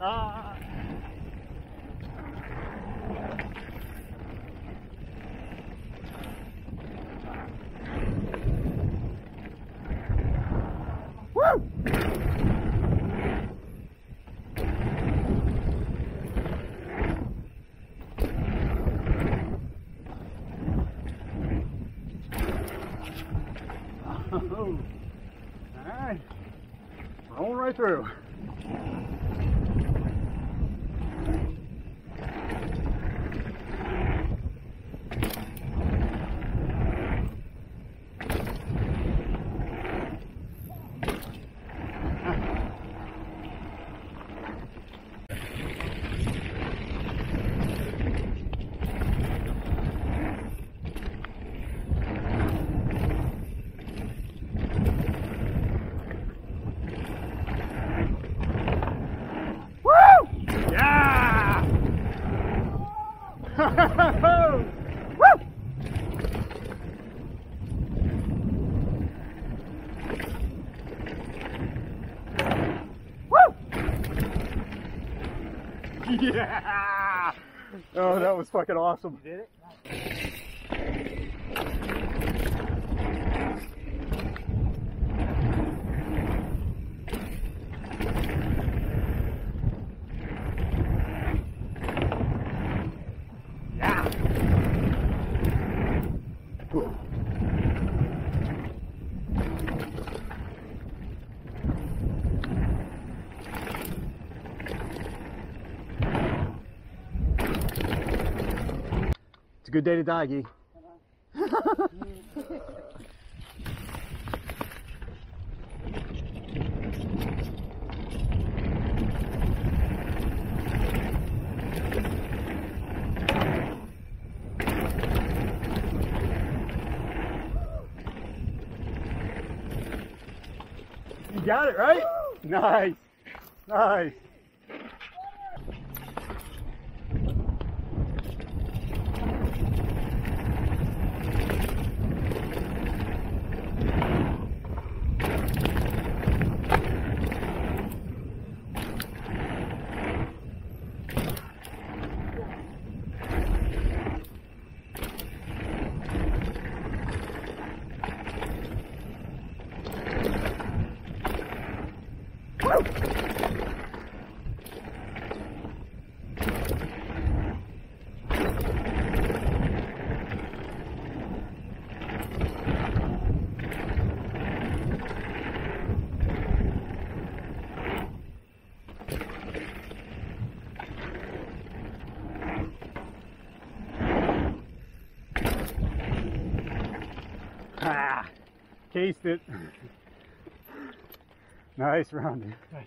Oh. All right. Rolling right through. Woo! Yeah! Woo! Woo! Yeah! Oh, that was fucking awesome. Did it? Good day to die, Gee. You got it, right? Nice. Nice. Ah, cased it. nice rounding. Nice.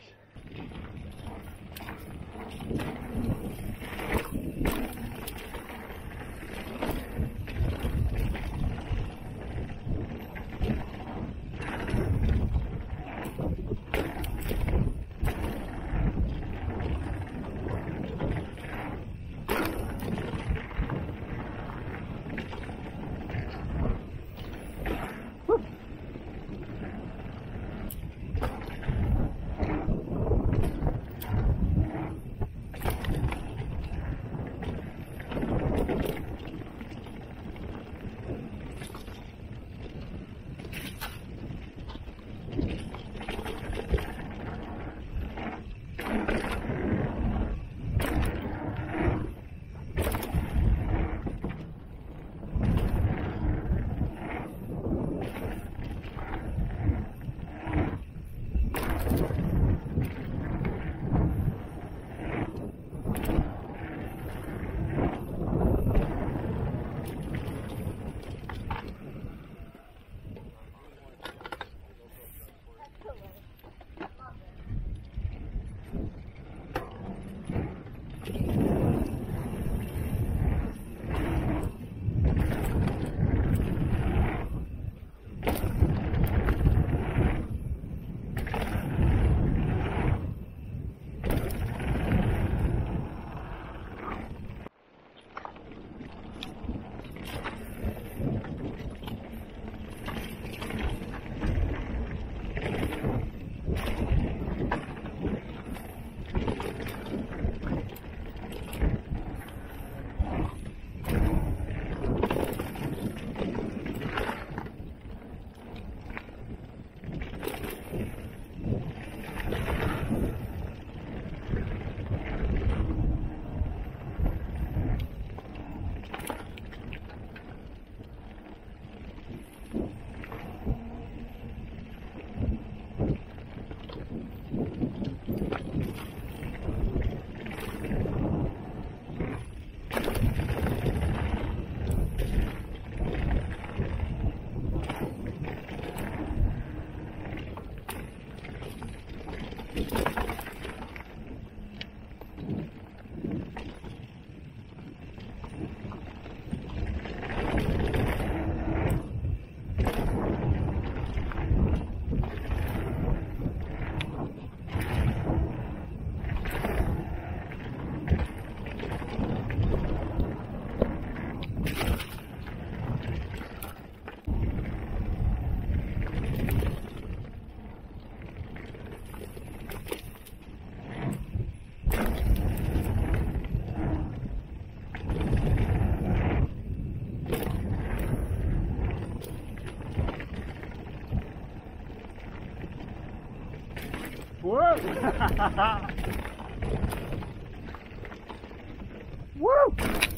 Woo!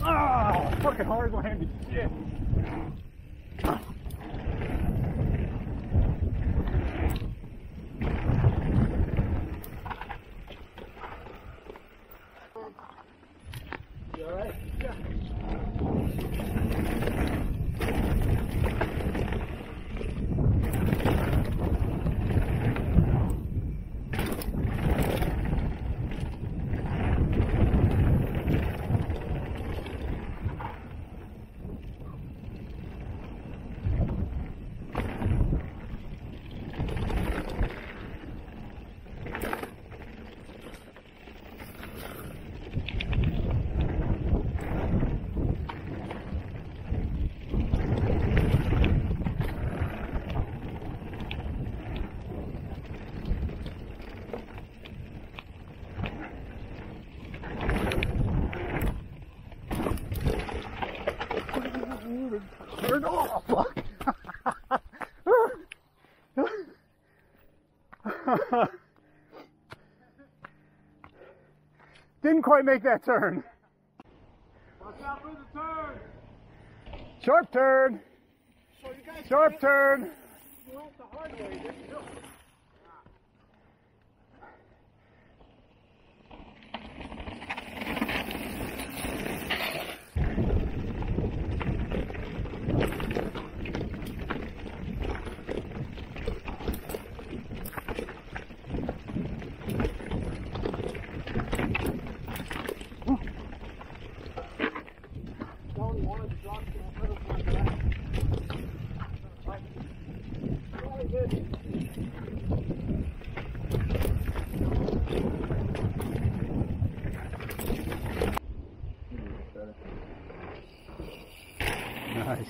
Oh, fucking hard landing shit. You alright? Yeah. Turn off! Fuck! Didn't quite make that turn. Watch out for the turn. Sharp turn. So you guys Sharp turn. you went the hard way, didn't you? Tony wanted to drop to the middle one back. Right. Really good. Nice.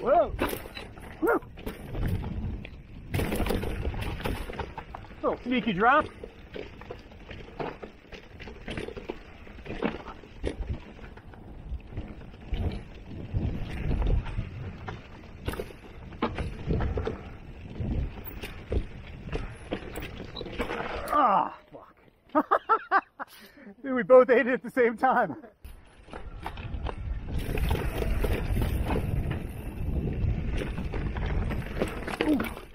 Whoa! Woo! Little sneaky drop. Ah, fuck. Dude, we both ate it at the same time. Ooh.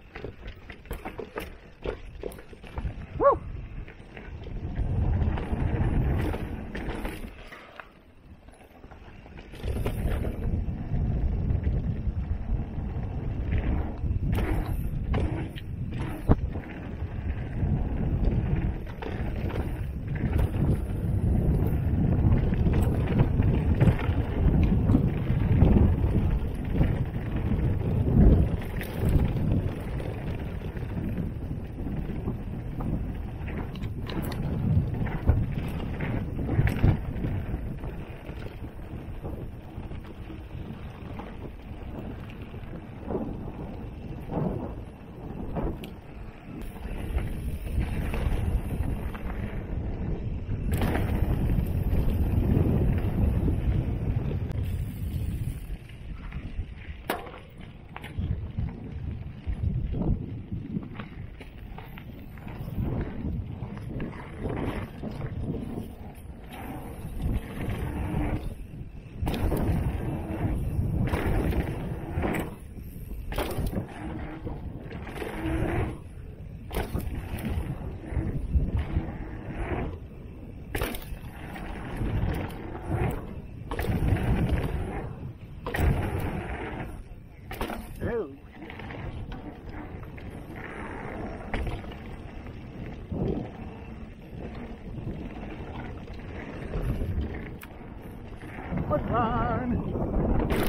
would on.